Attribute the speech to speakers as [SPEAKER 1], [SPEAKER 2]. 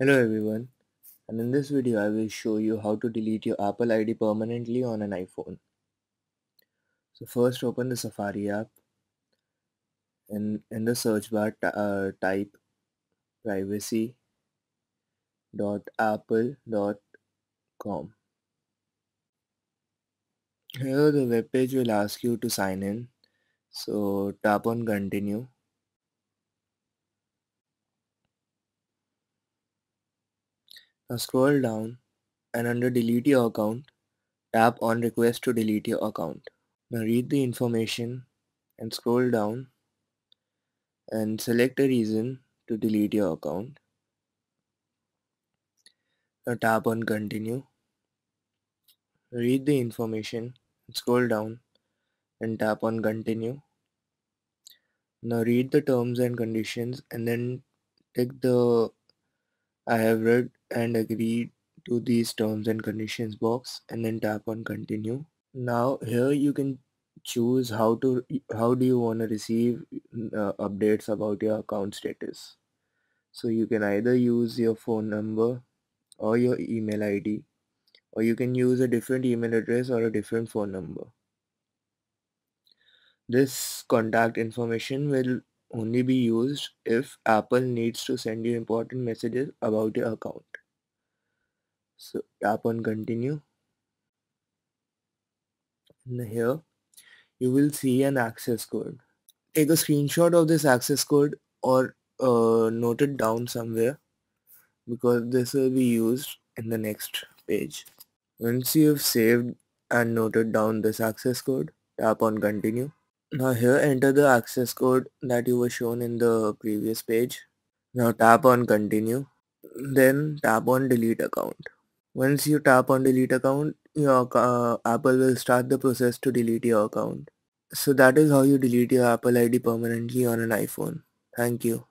[SPEAKER 1] Hello everyone, and in this video I will show you how to delete your Apple ID permanently on an iPhone. So first open the Safari app and in the search bar uh, type privacy.apple.com. Here the webpage will ask you to sign in, so tap on continue Now scroll down and under delete your account, tap on request to delete your account. Now read the information and scroll down and select a reason to delete your account. Now tap on continue. Read the information and scroll down and tap on continue. Now read the terms and conditions and then tick the I have read and agree to these terms and conditions box and then tap on continue. Now here you can choose how to how do you want to receive uh, updates about your account status. So you can either use your phone number or your email ID or you can use a different email address or a different phone number. This contact information will only be used if Apple needs to send you important messages about your account. So tap on continue. And here you will see an access code. Take a screenshot of this access code or uh, note it down somewhere because this will be used in the next page. Once you have saved and noted down this access code, tap on continue. Now here enter the access code that you were shown in the previous page. Now tap on continue. Then tap on delete account. Once you tap on delete account, your uh, Apple will start the process to delete your account. So that is how you delete your Apple ID permanently on an iPhone. Thank you.